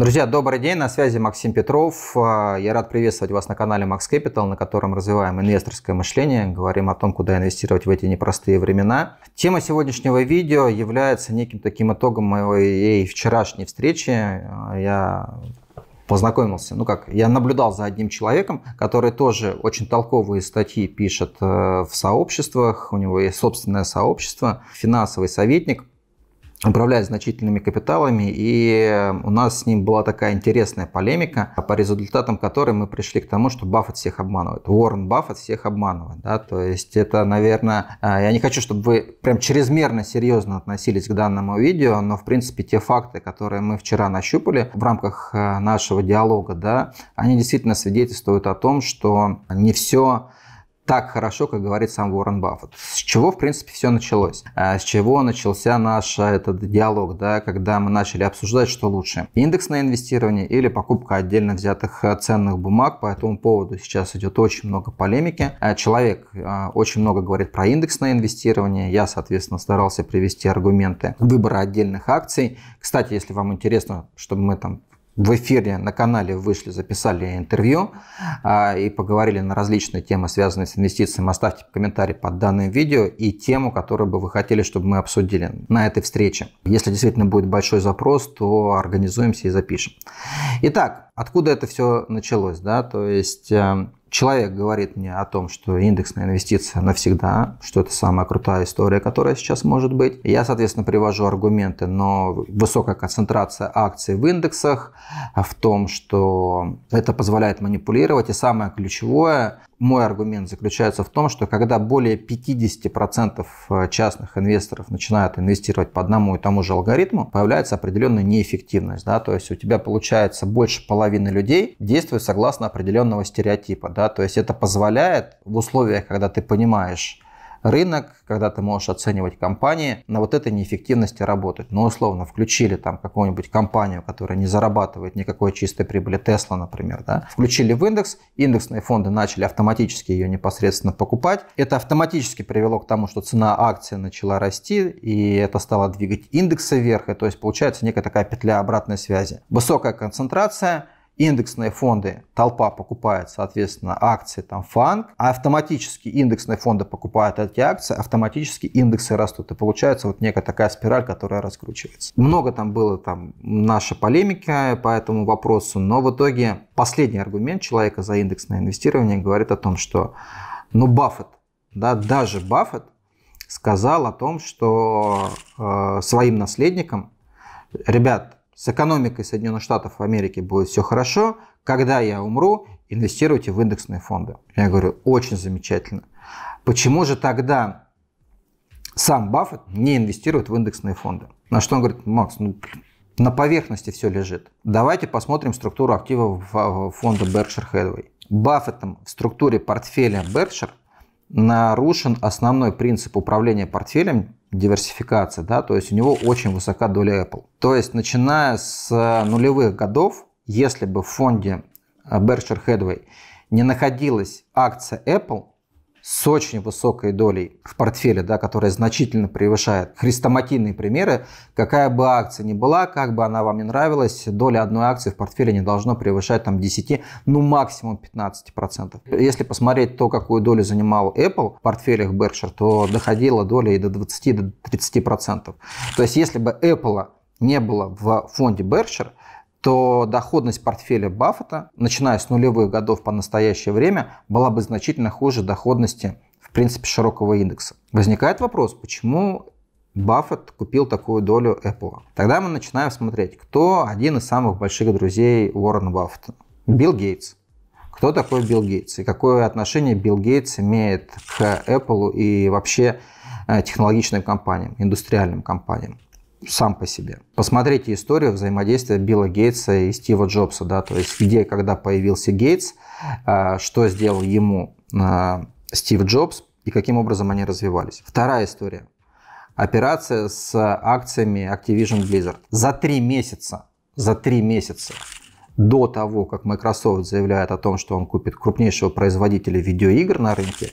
Друзья, добрый день, на связи Максим Петров. А, я рад приветствовать вас на канале Max Capital, на котором развиваем инвесторское мышление, говорим о том, куда инвестировать в эти непростые времена. Тема сегодняшнего видео является неким таким итогом моей вчерашней встречи. А, я познакомился, ну как, я наблюдал за одним человеком, который тоже очень толковые статьи пишет э, в сообществах, у него есть собственное сообщество, финансовый советник, управляет значительными капиталами, и у нас с ним была такая интересная полемика, по результатам которой мы пришли к тому, что Баффет всех обманывает. Уоррен Баффет всех обманывает. Да? То есть это, наверное, а, я не хочу, чтобы вы прям чрезмерно серьезно относились к данному видео, но, в принципе, те факты, которые мы вчера нащупали в рамках а, нашего диалога, да, они действительно свидетельствуют о том, что не все так хорошо, как говорит сам Уоррен Баффет. С чего, в принципе, все началось? А с чего начался наш этот диалог, да, когда мы начали обсуждать, что лучше, индексное инвестирование или покупка отдельно взятых э, ценных бумаг. По этому поводу сейчас идет очень много полемики. А человек очень много говорит про индексное инвестирование. Я, соответственно, старался привести аргументы выбора отдельных акций. Кстати, если вам интересно, чтобы мы там в эфире на канале вышли, записали интервью а, и поговорили на различные темы, связанные с инвестициями. Оставьте комментарий под данным видео и тему, которую бы вы хотели, чтобы мы обсудили на этой встрече. Если действительно будет большой запрос, то организуемся и запишем. Итак, откуда это все началось? Да? То есть эм, человек говорит мне о том, что индексная инвестиция навсегда, что это самая крутая история, которая сейчас может быть. Я, соответственно, привожу аргументы, но высокая концентрация акций в индексах, в том, что это позволяет манипулировать. И самое ключевое, мой аргумент заключается в том, что когда более 50% э, частных инвесторов начинают инвестировать по одному и тому же алгоритму, появляется определенная неэффективность. Да? То есть у тебя получается больше половины людей действуют согласно определенного стереотипа. Да? То есть это позволяет в условиях, когда ты понимаешь, рынок, когда ты можешь оценивать компании, на вот этой неэффективности работать. Но условно включили там какую-нибудь компанию, которая не зарабатывает никакой чистой прибыли, Тесла, например, да, включили в индекс, индексные фонды начали автоматически ее непосредственно покупать. Это автоматически привело к тому, что цена акции начала расти, и это стало двигать индексы вверх, и то есть получается некая такая петля обратной связи. Высокая концентрация – индексные фонды толпа покупает, соответственно, акции там фанк, а автоматически индексные фонды покупают эти акции, автоматически индексы растут. И получается вот некая такая спираль, которая раскручивается. Много там было там наша полемика по этому вопросу, но в итоге последний аргумент человека за индексное инвестирование говорит о том, что ну Баффет, да, даже Баффет сказал о том, что э, своим наследникам, ребят, с экономикой Соединенных Штатов Америки будет все хорошо, когда я умру, инвестируйте в индексные фонды. Я говорю, очень замечательно. Почему же тогда сам Баффет не инвестирует в индексные фонды? На что он говорит, Макс, ну, на поверхности все лежит. Давайте посмотрим структуру активов фонда Berkshire Hathaway. Баффетом в структуре портфеля Berkshire нарушен основной принцип управления портфелем диверсификация, да, то есть у него очень высока доля Apple. То есть начиная с нулевых годов, если бы в фонде Berkshire Hathaway не находилась акция Apple, с очень высокой долей в портфеле, да, которая значительно превышает хрестоматийные примеры, какая бы акция ни была, как бы она вам не нравилась, доля одной акции в портфеле не должно превышать там 10, ну максимум 15%. Если посмотреть то, какую долю занимал Apple в портфелях Berkshire, то доходила доля и до 20-30%. То есть если бы Apple не было в фонде Berkshire, то доходность портфеля Баффета, начиная с нулевых годов по настоящее время, была бы значительно хуже доходности, в принципе, широкого индекса. Возникает вопрос, почему Баффет купил такую долю Apple? Тогда мы начинаем смотреть, кто один из самых больших друзей Уоррена Баффета. Билл Гейтс. Кто такой Билл Гейтс и какое отношение Билл Гейтс имеет к Apple и вообще э, технологичным компаниям, индустриальным компаниям? Сам по себе. Посмотрите историю взаимодействия Билла Гейтса и Стива Джобса, да, то есть где, когда появился Гейтс, а, что сделал ему а, Стив Джобс и каким образом они развивались. Вторая история. Операция с акциями Activision Blizzard. За три месяца, за три месяца до того, как Microsoft заявляет о том, что он купит крупнейшего производителя видеоигр на рынке,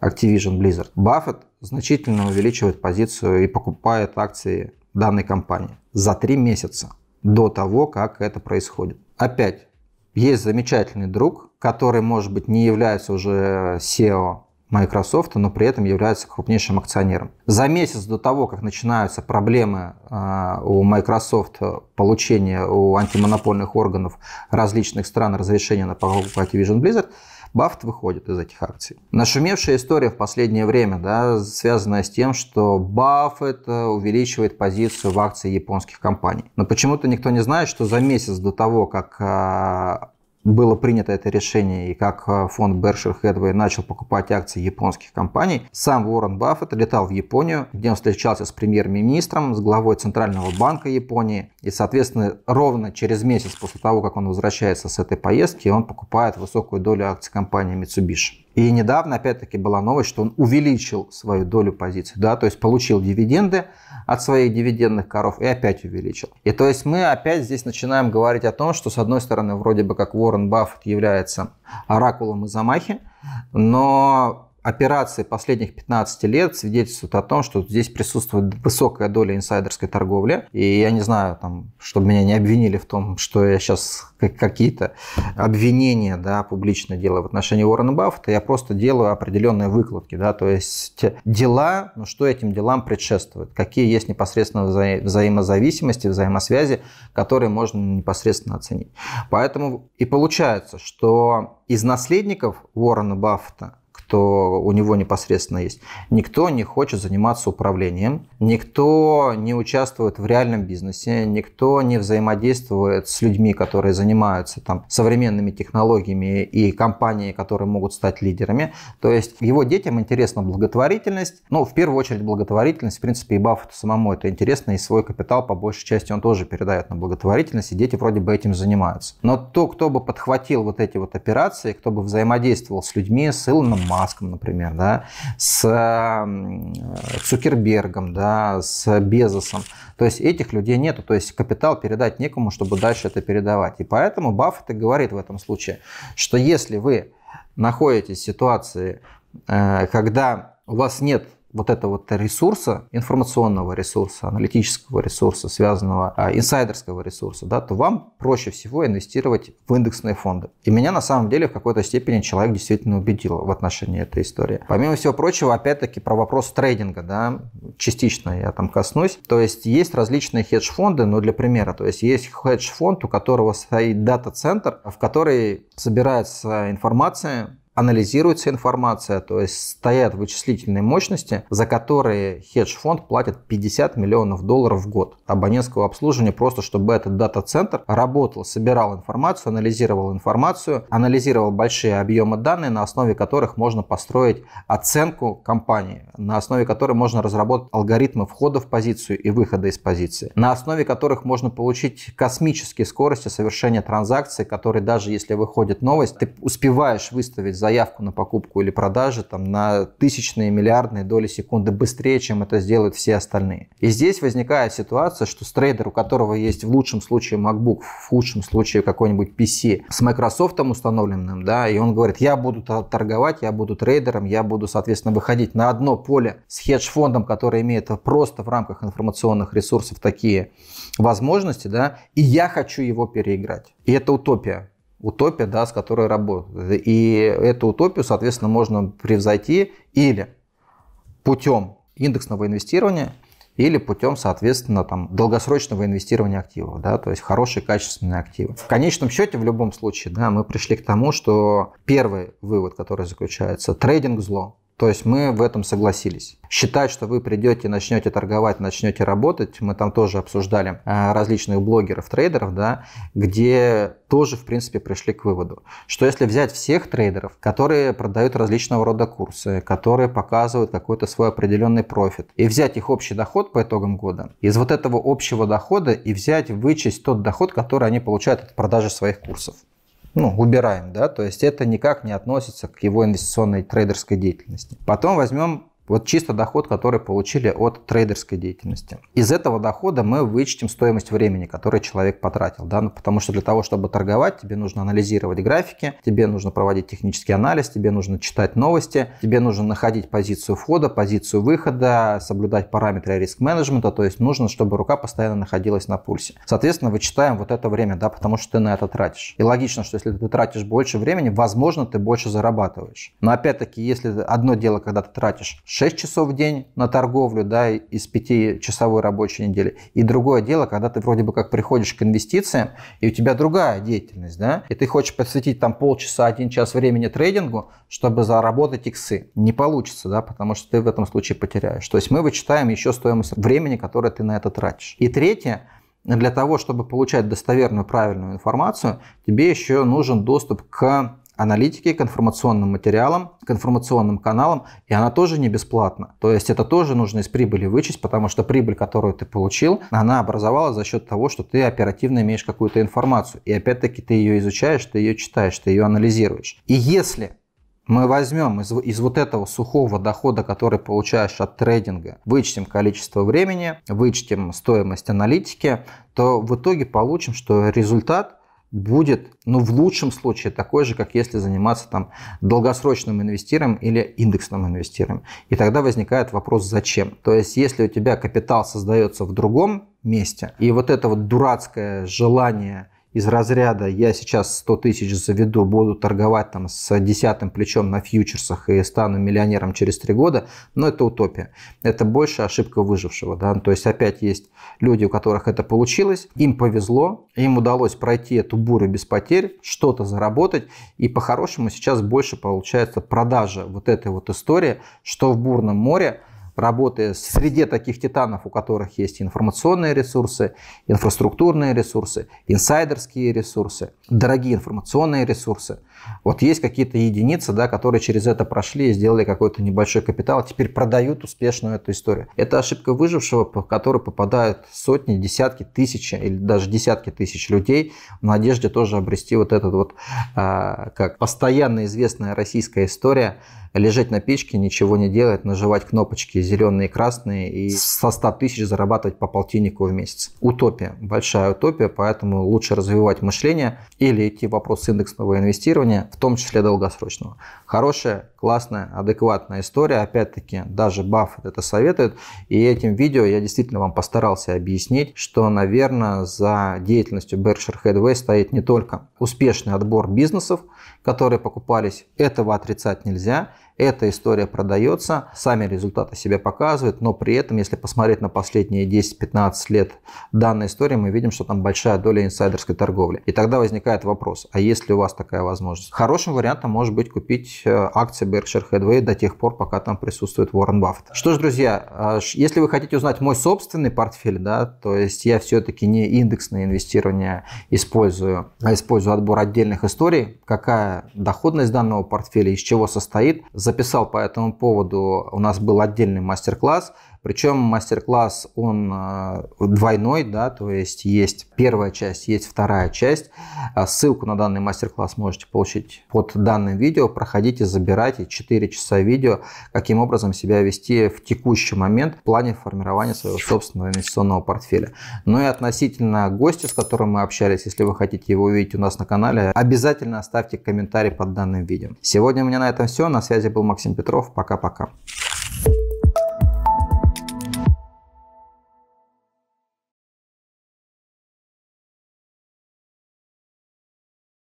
Activision Blizzard, Баффет значительно увеличивает позицию и покупает акции данной компании за три месяца. до того, как это происходит. Опять, есть замечательный друг, который, может быть, не является уже SEO Microsoft, но при этом является крупнейшим акционером. За месяц до того, как начинаются проблемы а, у Microsoft получения у антимонопольных органов различных стран разрешения на покупку Activision Blizzard, Баффет выходит из этих акций. Нашумевшая история в последнее время, да, связанная с тем, что Баффет увеличивает позицию в акции японских компаний. Но почему-то никто не знает, что за месяц до того, как а, было принято это решение и как э, фонд Berkshire Hathaway начал покупать акции японских компаний, сам Уоррен Баффет летал в Японию, где он встречался с премьер-министром, с главой Центрального банка Японии. И, соответственно, ровно через месяц после того, как он возвращается с этой поездки, он покупает высокую долю акций компании Mitsubishi. И недавно, опять-таки, была новость, что он увеличил свою долю позиций, да, то есть получил дивиденды от своих дивидендных коров и опять увеличил. И то есть мы опять здесь начинаем говорить о том, что с одной стороны вроде бы как Уоррен Баффет является оракулом из Амахи, но операции последних 15 лет свидетельствуют о том, что здесь присутствует высокая доля инсайдерской торговли. И я не знаю, там, чтобы меня не обвинили в том, что я сейчас какие-то обвинения да, публично делаю в отношении Уоррена Баффета, я просто делаю определенные выкладки. Да, то есть дела, ну что этим делам предшествует, какие есть непосредственно вза взаимозависимости, взаимосвязи, которые можно непосредственно оценить. Поэтому и получается, что из наследников Уоррена Баффета кто у него непосредственно есть. Никто не хочет заниматься управлением, никто не участвует в реальном бизнесе, никто не взаимодействует с людьми, которые занимаются там современными технологиями и компании, которые могут стать лидерами. То есть его детям интересна благотворительность. Ну, в первую очередь благотворительность, в принципе, и Баффету самому это интересно, и свой капитал по большей части он тоже передает на благотворительность, и дети вроде бы этим занимаются. Но то, кто бы подхватил вот эти вот операции, кто бы взаимодействовал с людьми, с Илоном Маском, например, да, с Цукербергом, да, с Безосом. То есть этих людей нету, то есть капитал передать некому, чтобы дальше это передавать. И поэтому Баффет и говорит в этом случае, что если вы находитесь в ситуации, э, когда у вас нет вот этого вот ресурса, информационного ресурса, аналитического ресурса, связанного, а, инсайдерского ресурса, да, то вам проще всего инвестировать в индексные фонды. И меня на самом деле в какой-то степени человек действительно убедил в отношении этой истории. Помимо всего прочего, опять-таки про вопрос трейдинга, да, частично я там коснусь. То есть есть различные хедж-фонды, но для примера, то есть есть хедж-фонд, у которого стоит дата-центр, в который собирается информация анализируется информация, то есть стоят вычислительные мощности, за которые хедж-фонд платит 50 миллионов долларов в год. Абонентского обслуживания, просто чтобы этот дата-центр работал, собирал информацию, анализировал информацию, анализировал большие объемы данных, на основе которых можно построить оценку компании, на основе которой можно разработать алгоритмы входа в позицию и выхода из позиции, на основе которых можно получить космические скорости совершения транзакций, которые даже если выходит новость, ты успеваешь выставить заявку на покупку или продажу там, на тысячные, миллиардные доли секунды быстрее, чем это сделают все остальные. И здесь возникает ситуация, что с трейдер, у которого есть в лучшем случае MacBook, в худшем случае какой-нибудь PC с Microsoft установленным, да, и он говорит, я буду торговать, я буду трейдером, я буду, соответственно, выходить на одно поле с хедж-фондом, который имеет просто в рамках информационных ресурсов такие возможности, да, и я хочу его переиграть. И это утопия утопия, да, с которой работают. И эту утопию, соответственно, можно превзойти или путем индексного инвестирования, или путем, соответственно, там, долгосрочного инвестирования активов, да, то есть хорошие качественные активы. В конечном счете, в любом случае, да, мы пришли к тому, что первый вывод, который заключается, трейдинг зло. То есть мы в этом согласились. Считать, что вы придете, начнете торговать, начнете работать, мы там тоже обсуждали э, различных блогеров, трейдеров, да, где тоже, в принципе, пришли к выводу, что если взять всех трейдеров, которые продают различного рода курсы, которые показывают какой-то свой определенный профит, и взять их общий доход по итогам года, из вот этого общего дохода и взять, вычесть тот доход, который они получают от продажи своих курсов ну, убираем, да, то есть это никак не относится к его инвестиционной трейдерской деятельности. Потом возьмем Вот чисто доход, который получили от трейдерской деятельности. Из этого дохода мы вычтем стоимость времени, которое человек потратил. Да? Ну, потому что для того, чтобы торговать, тебе нужно анализировать графики, тебе нужно проводить технический анализ, тебе нужно читать новости, тебе нужно находить позицию входа, позицию выхода, соблюдать параметры риск-менеджмента, то есть нужно, чтобы рука постоянно находилась на пульсе. Соответственно, вычитаем вот это время, да, потому что ты на это тратишь. И логично, что если ты тратишь больше времени, возможно, ты больше зарабатываешь. Но опять-таки, если одно дело, когда ты тратишь 6 часов в день на торговлю, да, из 5-часовой рабочей недели. И другое дело, когда ты вроде бы как приходишь к инвестициям, и у тебя другая деятельность, да, и ты хочешь посвятить там полчаса, один час времени трейдингу, чтобы заработать иксы. Не получится, да, потому что ты в этом случае потеряешь. То есть мы вычитаем еще стоимость времени, которое ты на это тратишь. И третье, для того, чтобы получать достоверную, правильную информацию, тебе еще нужен доступ к аналитики, к информационным материалам, к информационным каналам, и она тоже не бесплатна. То есть это тоже нужно из прибыли вычесть, потому что прибыль, которую ты получил, она образовалась за счет того, что ты оперативно имеешь какую-то информацию. И опять-таки ты ее изучаешь, ты ее читаешь, ты ее анализируешь. И если мы возьмем из, из вот этого сухого дохода, который получаешь от трейдинга, вычтем количество времени, вычтем стоимость аналитики, то в итоге получим, что результат – будет, ну, в лучшем случае такой же, как если заниматься там долгосрочным инвестированием или индексным инвестированием. И тогда возникает вопрос, зачем? То есть, если у тебя капитал создается в другом месте, и вот это вот дурацкое желание из разряда я сейчас 100 тысяч заведу, буду торговать там с десятым плечом на фьючерсах и стану миллионером через три года, но это утопия. Это больше ошибка выжившего. Да? То есть опять есть люди, у которых это получилось, им повезло, им удалось пройти эту бурю без потерь, что-то заработать, и по-хорошему сейчас больше получается продажа вот этой вот истории, что в бурном море работая среди таких титанов, у которых есть информационные ресурсы, инфраструктурные ресурсы, инсайдерские ресурсы, дорогие информационные ресурсы. Вот есть какие-то единицы, да, которые через это прошли и сделали какой-то небольшой капитал, а теперь продают успешную эту историю. Это ошибка выжившего, по которой попадают сотни, десятки, тысячи или даже десятки тысяч людей в надежде тоже обрести вот этот вот, а, как постоянно известная российская история, лежать на печке, ничего не делать, нажимать кнопочки зеленые и красные и со 100 тысяч зарабатывать по полтиннику в месяц. Утопия, большая утопия, поэтому лучше развивать мышление или идти в вопрос индексного инвестирования, в том числе долгосрочного. Хорошая, классная, адекватная история. Опять-таки, даже Баффет это советует. И этим видео я действительно вам постарался объяснить, что, наверное, за деятельностью Berkshire Hathaway стоит не только успешный отбор бизнесов, которые покупались. Этого отрицать нельзя. Эта история продается, сами результаты себя показывают, но при этом, если посмотреть на последние 10-15 лет данной истории, мы видим, что там большая доля инсайдерской торговли. И тогда возникает вопрос, а есть ли у вас такая возможность? Хорошим вариантом может быть купить э, акции Berkshire Hathaway до тех пор, пока там присутствует Уоррен Баффет. Что ж, друзья, а, если вы хотите узнать мой собственный портфель, да, то есть я все-таки не индексное инвестирование использую, а использую отбор отдельных историй, какая доходность данного портфеля, из чего состоит, записал по этому поводу, у нас был отдельный мастер-класс, причем мастер-класс, он э, двойной, да, то есть есть первая часть, есть вторая часть. А ссылку на данный мастер-класс можете получить под данным видео. Проходите, забирайте 4 часа видео, каким образом себя вести в текущий момент в плане формирования своего собственного инвестиционного портфеля. Ну и относительно гостя, с которым мы общались, если вы хотите его увидеть у нас на канале, обязательно оставьте комментарий под данным видео. Сегодня у меня на этом все. На связи был Максим Петров. Пока-пока.